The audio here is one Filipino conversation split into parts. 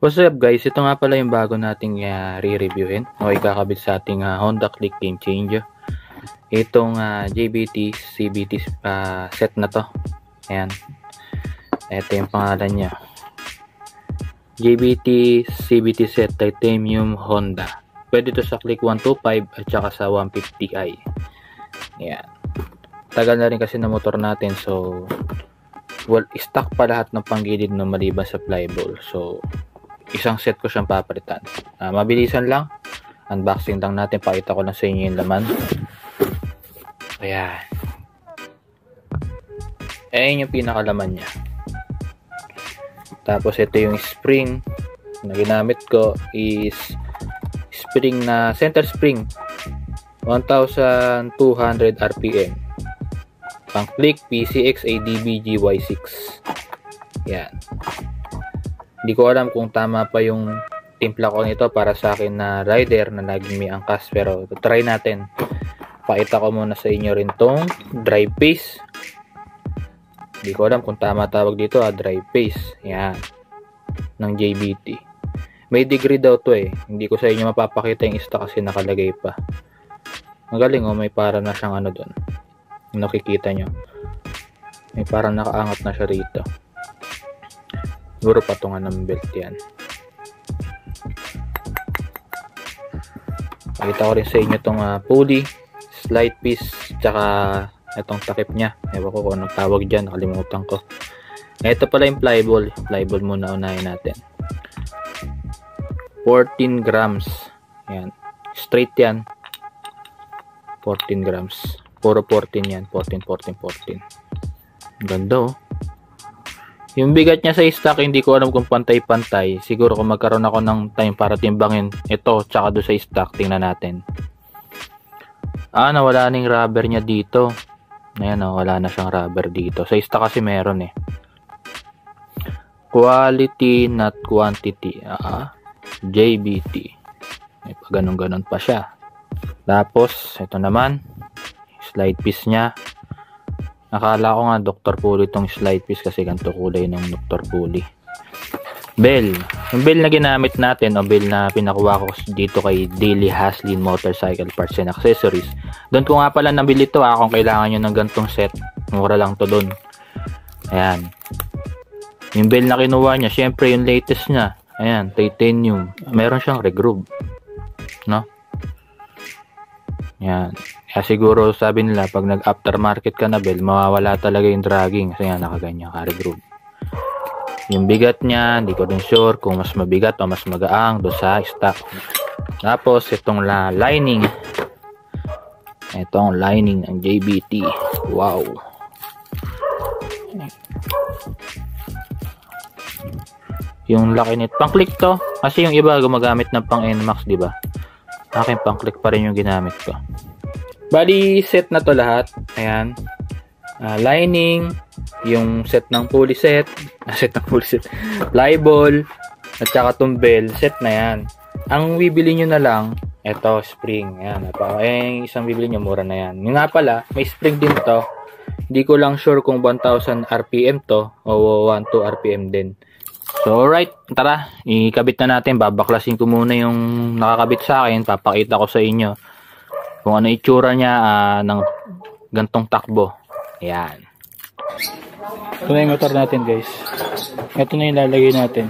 What's up guys? Ito nga pala yung bago nating uh, re-reviewin o ikakabit sa ating uh, Honda Click Game Changer. Itong uh, JBT CBT uh, set na to. Ayan. Ito yung pangalan niya. JBT CBT set Titanium Honda. Pwede to sa Click 125 at saka sa 150i. Ayan. Tagal na rin kasi na motor natin so well, stock pa lahat ng panggilid na maliban sa flyball. So, isang set ko siyang papalitan. Uh, mabilisan lang. Unboxing lang natin. Pakita ko lang sa inyo yung laman. Ayan. Ayan yung pinakalaman niya. Tapos ito yung spring na ginamit ko is spring na center spring 1200 RPM pang click PCX ADB GY6 yan hindi ko alam kung tama pa yung timpla ko nito para sa akin na rider na laging may angkas pero try natin pakita ko muna sa inyo rin tong drive pace hindi ko alam kung tama tawag dito ah drive pace yan ng JBT may degree daw to eh. Hindi ko sa inyo mapapakita yung ista kasi nakalagay pa. Magaling oh, may para na siyang ano doon. Nakikita nyo. May parang nakaangat na siya rito. Siguro patungan ng belt yan. Pakita ko rin sa inyo itong uh, pulley, slide piece, tsaka itong takip niya. Ewan ko kung anong tawag dyan, nakalimutan ko. Ito pala yung flyball. Flyball muna unahin natin. 14 grams. Yan. Straight yan. 14 grams. Puro 14 yan. 14, 14, 14. Ganda oh. Yung bigat niya sa stock, hindi ko alam kung pantay-pantay. Siguro kung magkaroon ako ng time para timbangin ito, tsaka do sa stock, tingnan natin. Ah, nawala na yung rubber niya dito. Ayan oh, wala na siyang rubber dito. Sa stock kasi meron eh. Quality, not quantity. Ah, JBT. May pa ganun-ganun pa siya. Tapos, ito naman, slide piece niya. Nakala ko nga Dr. Pulley itong slide piece kasi ganito kulay ng Dr. Pulley. Bell. Yung bell na ginamit natin o bell na pinakuha ko dito kay Daily Haslin Motorcycle Parts and Accessories. Doon ko nga pala nabili to ha, kung kailangan nyo ng gantong set. Mura lang to doon. Ayan. Yung bell na kinuha niya, syempre yung latest niya. Ayan, titanium. Meron siyang regroove. No? Yan. Kaya siguro sabi nila pag nag-aftermarket ka na bell, mawawala talaga yung dragging kasi nga nakaganyan ka regroove. Yung bigat niya, hindi ko din sure kung mas mabigat o mas magaang do sa stock. Tapos itong la lining. Itong lining ng JBT. Wow. yung laki nito. Pang-click to. Kasi yung iba gumagamit ng pang NMAX, di ba? Akin pang-click pa rin yung ginamit ko. Bali, set na to lahat. Ayan. Uh, lining, yung set ng pulley set, uh, set ng pulley set, flyball, at saka tumbel, set na yan. Ang bibili nyo na lang, eto, spring. Ayan, napaka, eh, isang bibili nyo, mura na yan. Yung nga pala, may spring din to. Hindi ko lang sure kung 1000 RPM to o 12 RPM din. So, alright. Tara, ikabit na natin. Babaklasin ko muna yung nakakabit sa akin. Papakita ko sa inyo kung ano itsura niya uh, ng gantong takbo. Ayan. Ito na yung motor natin, guys. Ito na yung lalagay natin.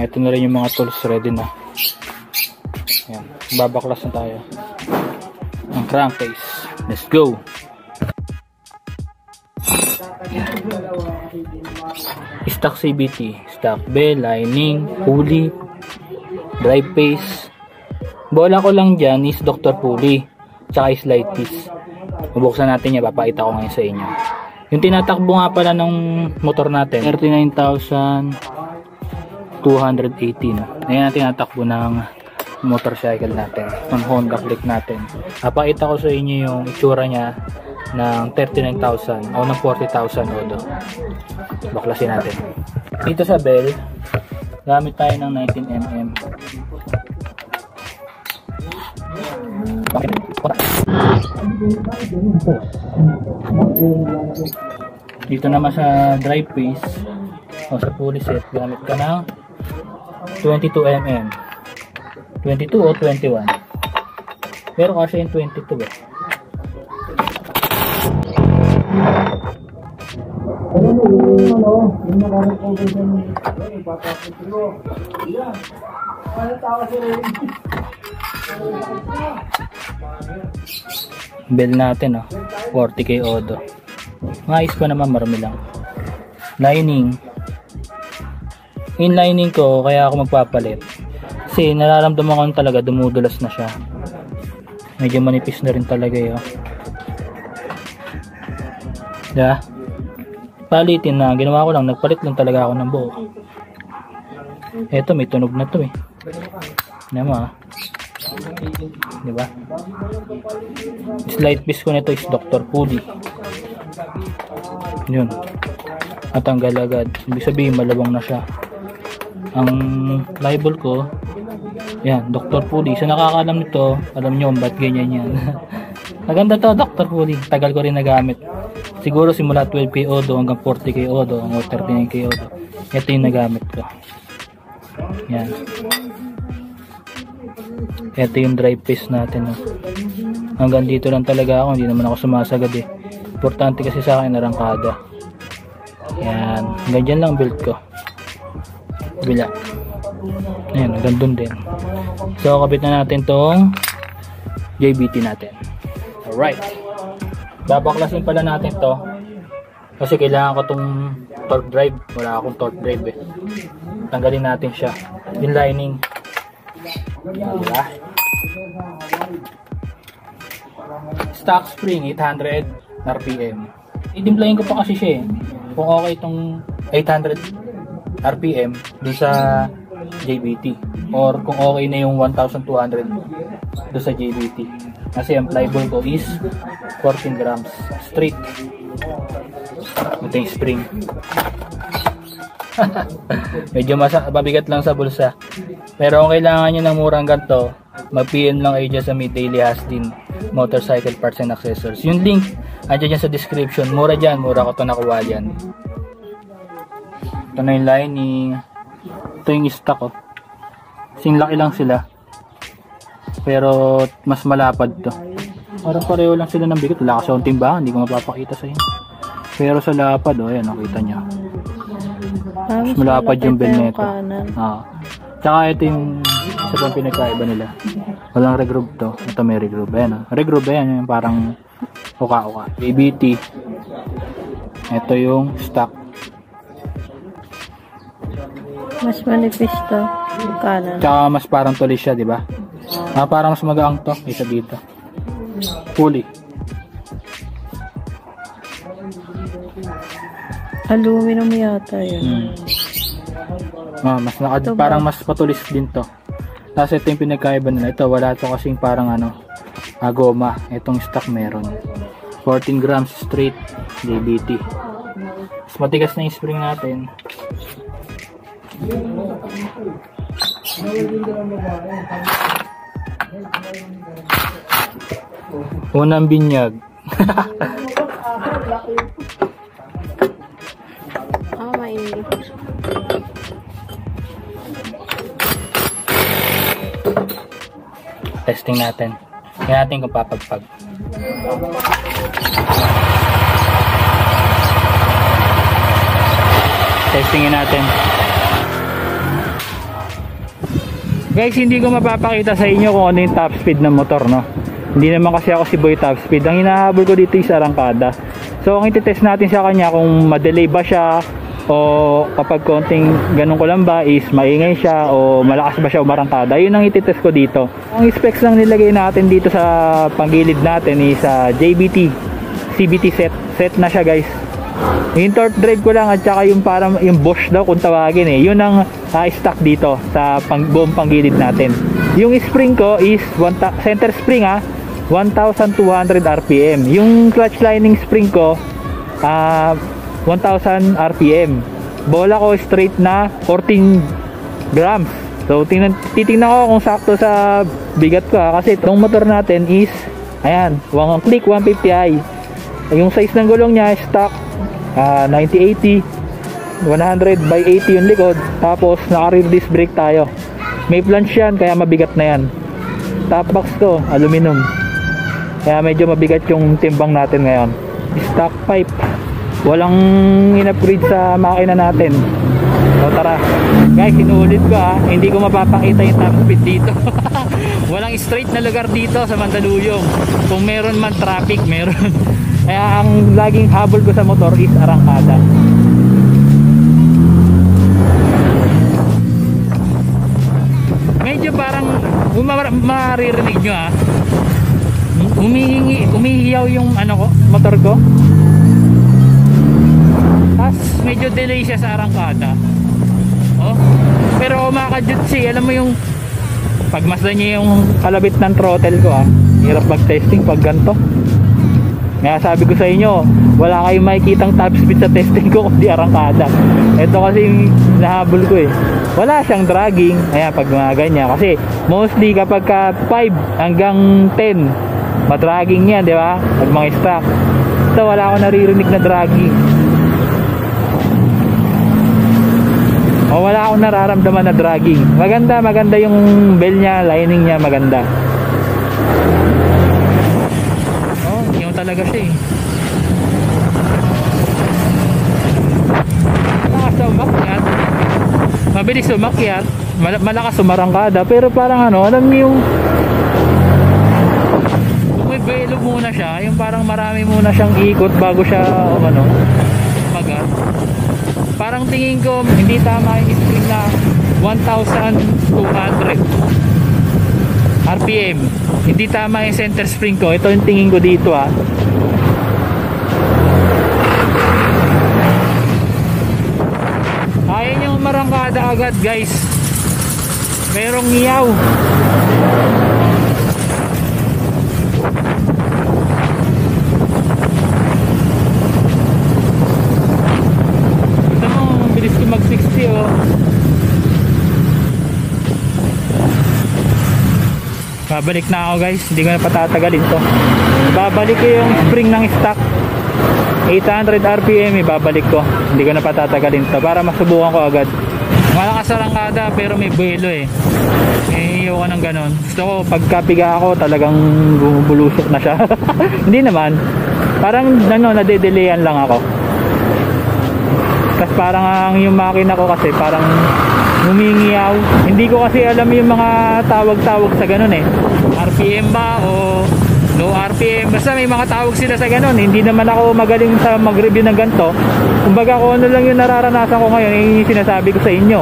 Ito na rin yung mga tools ready na. Ayan. Babaklas na tayo. Ang crankcase. Let's go! stock CBT, stock bell, lining, pulley, drive pace. Bola ko lang dyan is Dr. Pulley, tsaka slide piece. Bubuksan natin yan, papakita ko ngayon sa inyo. Yung tinatakbo nga pala ng motor natin, 39,218. Ayan ang tinatakbo ng motorcycle natin, ng Honda Click natin. Papakita ko sa inyo yung itsura niya ng 39,000 o ng 40,000 odo. Baklasin natin. Dito sa bell, gamit tayo ng 19mm. Dito naman sa drive piece o sa pulley set, gamit ka ng 22 mm. 22 o 21. Pero kasi yung 22 eh. Bell natin oh. 40k odo. Maayos pa naman marami lang. Lining. Inlining ko kaya ako magpapalit. Kasi nararamdaman ko talaga dumudulas na siya. Medyo manipis na rin talaga 'yo. Yeah. Palitin na. Ginawa ko lang. Nagpalit lang talaga ako ng buo. Eto, may tunog na to eh. Yan mo ah. Diba? Slight piece ko nito is Dr. Pudi. Yun. Natanggal agad. Ibig sabihin, malabang na siya. Ang label ko, yan, Dr. Pudi. So nakakalam nito, alam nyo ba't ganyan yan. Maganda to, Dr. Pudi. Tagal ko rin nagamit. Siguro simula 12k odo hanggang 40k odo, hanggang 39k odo. Ito yung nagamit ko. Yan. Ito yung dry paste natin. No? Hanggang dito lang talaga ako. Hindi naman ako sumasagad eh. Importante kasi sa akin narangkada. Yan. Ganyan lang build ko. Bila. Ayan. Hanggang dun din. So, kabit na natin tong JBT natin. Alright. Babaklasin pala natin to. Kasi kailangan ko tong torque drive. Wala akong torque drive eh. Tanggalin natin siya. Yung lining. Diba? Stock spring 800 RPM. Idimplayin ko pa kasi siya eh. Kung okay itong 800 RPM doon sa JBT or kung okay na yung 1200 doon sa JBT. Kasi ang pliable ko is 14 grams straight. Ito yung spring. Medyo masa mabigat lang sa bulsa. Pero kung kailangan nyo ng murang ganito, mag-PM lang kayo dyan sa Mid Daily Hastin Motorcycle Parts and Accessories. Yung link, andyan dyan sa description. Mura dyan, mura ko to nakuha dyan. Ito na yung lining. Ito yung stock. Oh. Sing laki lang sila. Pero mas malapad to. Parang pareho lang sila ng bigat. Wala kasi ba? Hindi ko mapapakita sa inyo. Pero sa lapad, oh, ayan, nakita nyo. Mas malapad yung bell nito. Ah. Tsaka ito yung isa pang pinagkaiba nila. Walang regroove to. Ito may regroove. Ayan, oh. regroove ayan, yung parang uka-uka. ABT. Ito yung stock. Mas manipis to. Kanan. Tsaka mas parang tulis siya, di ba? Ah, parang mas magaang to. Isa dito. Fully. Aluminum yata yun. Hmm. Ah, mas naka, Ito ba? parang mas patulis din to. Tapos ito yung pinagkaiba nila. Ito, wala to kasing parang ano, ah, goma. Itong stock meron. 14 grams straight JBT. Mas matigas na yung spring natin. Unang binyag. Testing natin. Kaya natin kung papagpag. Testingin natin. Guys, hindi ko mapapakita sa inyo kung ano yung top speed ng motor, no? Hindi naman kasi ako si Boy top speed. Ang hinahabol ko dito is arangkada. So, ang ititest natin sa kanya kung madelay ba siya o kapag konting ganun ko lang ba is maingay siya o malakas ba siya umarangkada. Yun ang ititest ko dito. Ang specs lang nilagay natin dito sa panggilid natin is sa JBT CBT set. Set na siya guys. Yung torque drive ko lang at saka yung parang yung Bosch daw kung tawagin eh. Yun ang uh, stock dito sa pang, buong panggilid natin. Yung spring ko is one center spring ah 1,200 RPM. Yung clutch lining spring ko uh, 1,000 RPM. Bola ko straight na 14 grams. So tingnan titingnan ko kung sakto sa bigat ko ha. kasi itong motor natin is ayan, one click 150i. Yung size ng gulong niya stock uh, 9080 100 by 80 yung likod. Tapos naka-rear disc brake tayo. May flange yan, kaya mabigat na yan. Top box to, aluminum. Kaya medyo mabigat yung timbang natin ngayon. Stock pipe. Walang in-upgrade sa makina natin. So tara. Guys, sinulit ko ha. Hindi ko mapapakita yung top speed dito. Walang straight na lugar dito sa Mandaluyong. Kung meron man traffic, meron. Kaya ang laging habol ko sa motor is arangkada. Medyo parang maririnig nyo ha. Umihingi, umihiyaw yung ano ko, motor ko. Tapos medyo delay siya sa arangkada. Oh. Pero umakajutsi, alam mo yung pagmasdan niya yung kalabit ng throttle ko ah. Hirap mag-testing pag ganito. Kaya sabi ko sa inyo, wala kayong makikitang top speed sa testing ko kundi arangkada. Ito kasi yung nahabol ko eh. Wala siyang dragging. Ayan, pag mga ganyan. Kasi mostly kapag ka 5 hanggang 10, madragging yan, di ba? Pag mga stock. Ito, wala akong naririnig na dragging. O wala akong nararamdaman na dragging. Maganda, maganda yung bell niya, lining niya, maganda. Oh, yun talaga siya eh. Malakas sa umakyat. Mabilis umakyat. Mal malakas umarangkada. Pero parang ano, alam niyo yung bumibelo muna siya. Yung parang marami muna siyang ikot bago siya, ano, magat parang tingin ko hindi tama yung spring na 1,200 RPM hindi tama yung center spring ko. Ito yung tingin ko dito ah. Ayaw nyo marangkada agad guys. Merong ngiyaw bilis ko mag 60 oh babalik na ako guys. Hindi ko na patatagalin to. Babalik ko yung spring ng stock. 800 rpm ibabalik ko. Hindi ko na patatagalin to. Para masubukan ko agad. Malakas sa langkada pero may buelo eh. Eh ko ng ganon gusto ko pagkapiga ako talagang bumubulusok na siya. Hindi naman. Parang ano nadedelayan lang ako. Tapos parang ang yung makina ko kasi parang humingiyaw. Hindi ko kasi alam yung mga tawag-tawag sa ganun eh. RPM ba o low RPM. Basta may mga tawag sila sa ganun. Hindi naman ako magaling sa mag-review ng ganito. Kumbaga kung ano lang yung nararanasan ko ngayon, yung sinasabi ko sa inyo.